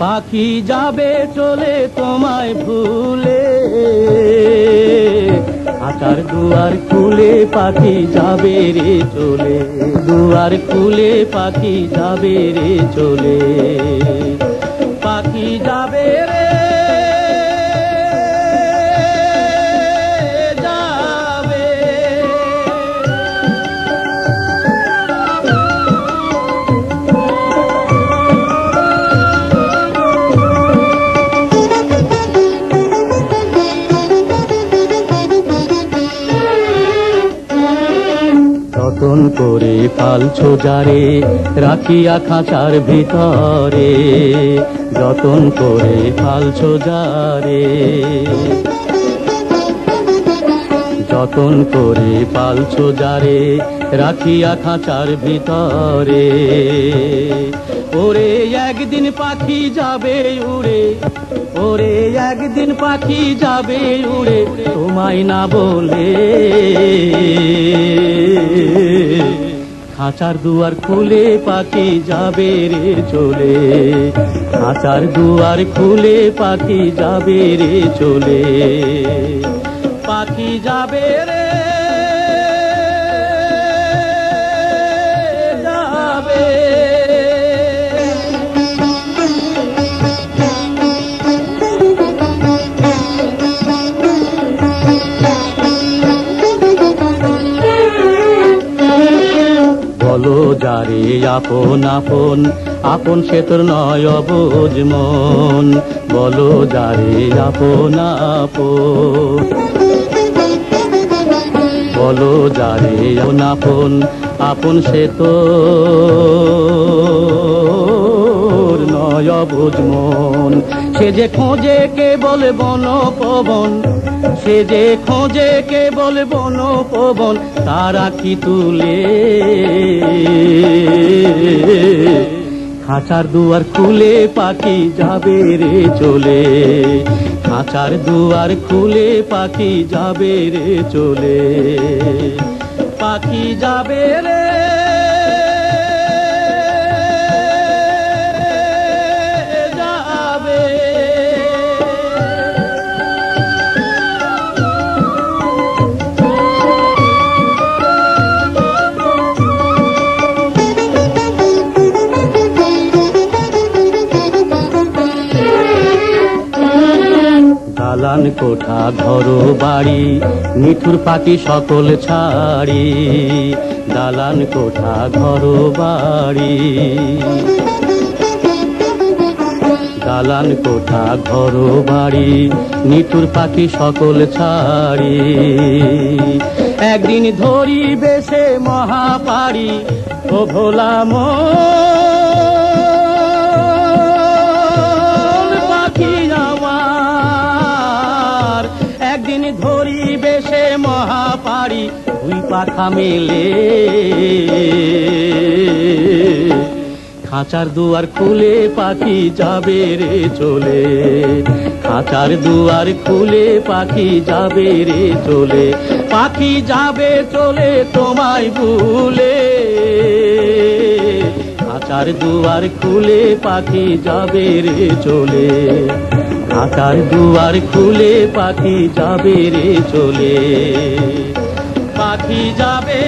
পাখি যাবে চলে তোমায় ভুলে। আকার দুয়ার খুলে পাখি যাবে রে চলে। দুয়ার খুলে পাখি যাবে রে চলে। পাখি যাবে করে পালছো যারে রাখিয়া খাঁচার ভিতরে, যতন করে পালছো যারে যতন করে পালছো যারে রাখিয়া খাঁচার ভিতরে ওরে, একদিন পাখি যাবে উড়ে। ওরে, একদিন পাখি যাবে উড়ে, তোমায় না বলে। খাঁচার দুয়ার খুলে পাখি যাবে রে চলে। খাঁচার দুয়ার খুলে পাখি যাবে রে চলে। পাখি যাবে রে যারে আপন আপন আপন সে তোর নয় অবুজ মন। বলো যারে আপন আপন। বলো যারে আপন আপন সে তোর নয় সে যে খোঁজে কেবল বন পবন সে যে খোঁজে কেবল বন পবন তারা কি তুলে? খাঁচার দুয়ার খুলে পাখি যাবে রে চলে। খাঁচার দুয়ার খুলে পাখি যাবে রে চলে। পাখি যাবে রে দালান কোঠা, ঘর বাড়ি মিঠুর পাখি সকল ছাড়ি। দালান কোঠা, ঘর বাড়ি। দালান কোঠা, ঘর বাড়ি, নিঠুর পাখি সকল ছাড়ি। একদিন ধরি বেশে মহাপারি ও ভোলা মন। একদিন ধরি বেশে মহাপারি দুই পাখা মেলে। খাঁচার দুয়ার খুলে পাখি যাবে রে চলে। খাঁচার দুয়ার খুলে পাখি যাবে রে চলে। পাখি যাবে চলে তোমায় ভুলে। খাঁচার দুয়ার খুলে পাখি যাবে রে চলে। খাঁচার দুয়ার খুলে পাখি যাবে রে চলে। পাখি যাবে